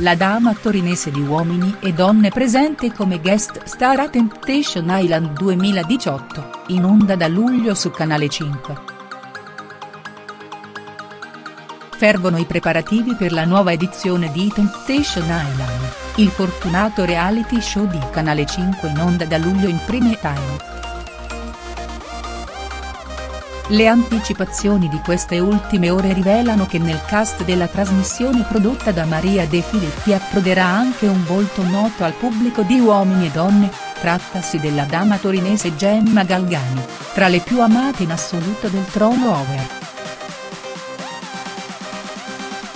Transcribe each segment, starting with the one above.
la dama torinese di Uomini e Donne presente come guest star a Temptation Island 2018, in onda da luglio su Canale 5. Fervono i preparativi per la nuova edizione di Temptation Island, il fortunato reality show di Canale 5 in onda da luglio in prime time. Le anticipazioni di queste ultime ore rivelano che nel cast della trasmissione prodotta da Maria De Filippi approderà anche un volto noto al pubblico di Uomini e Donne, trattasi della dama torinese Gemma Galgani, tra le più amate in assoluto del trono over.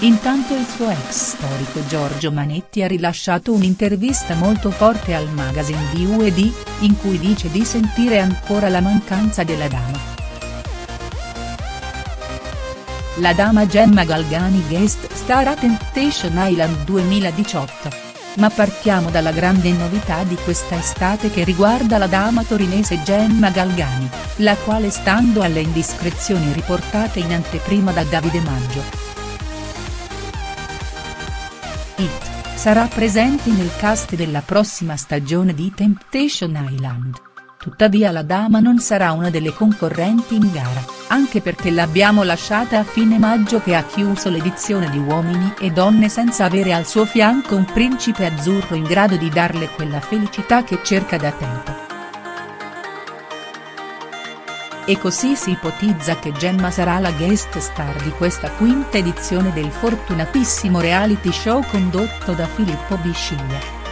Intanto il suo ex storico Giorgio Manetti ha rilasciato un'intervista molto forte al magazine di UED, in cui dice di sentire ancora la mancanza della dama. La dama Gemma Galgani guest star a Temptation Island 2018. Ma partiamo dalla grande novità di questa estate che riguarda la dama torinese Gemma Galgani, la quale stando alle indiscrezioni riportate in anteprima da Davide Maggio, It, sarà presente nel cast della prossima stagione di Temptation Island. Tuttavia la dama non sarà una delle concorrenti in gara, anche perché l'abbiamo lasciata a fine maggio che ha chiuso l'edizione di Uomini e Donne senza avere al suo fianco un principe azzurro in grado di darle quella felicità che cerca da tempo. E così si ipotizza che Gemma sarà la guest star di questa quinta edizione del fortunatissimo reality show condotto da Filippo Bisciglia.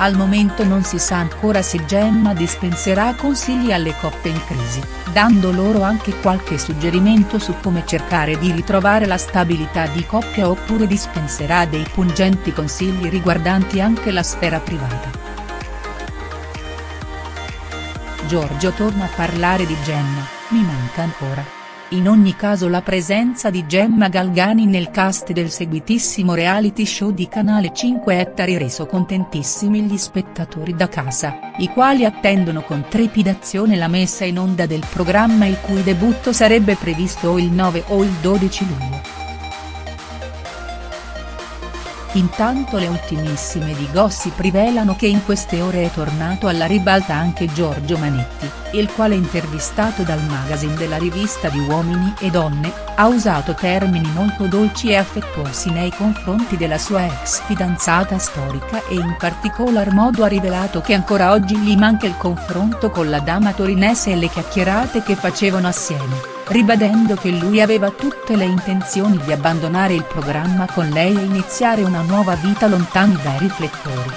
Al momento non si sa ancora se Gemma dispenserà consigli alle coppie in crisi, dando loro anche qualche suggerimento su come cercare di ritrovare la stabilità di coppia oppure dispenserà dei pungenti consigli riguardanti anche la sfera privata. Giorgio torna a parlare di Gemma, mi manca ancora. In ogni caso la presenza di Gemma Galgani nel cast del seguitissimo reality show di Canale 5 Ettari reso contentissimi gli spettatori da casa, i quali attendono con trepidazione la messa in onda del programma il cui debutto sarebbe previsto o il 9 o il 12 luglio. Intanto le ultimissime di Gossip rivelano che in queste ore è tornato alla ribalta anche Giorgio Manetti, il quale intervistato dal magazine della rivista di Uomini e Donne, ha usato termini molto dolci e affettuosi nei confronti della sua ex fidanzata storica e in particolar modo ha rivelato che ancora oggi gli manca il confronto con la dama torinese e le chiacchierate che facevano assieme ribadendo che lui aveva tutte le intenzioni di abbandonare il programma con lei e iniziare una nuova vita lontani dai riflettori.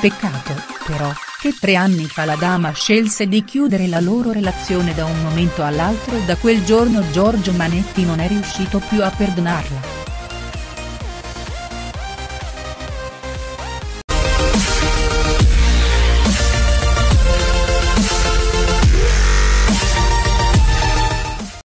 Peccato, però, che tre anni fa la dama scelse di chiudere la loro relazione da un momento all'altro e da quel giorno Giorgio Manetti non è riuscito più a perdonarla.